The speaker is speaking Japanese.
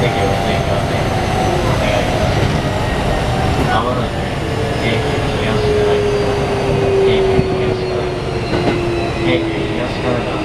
席をすいませんお願いします。まもなく京急東から京急東から京急東から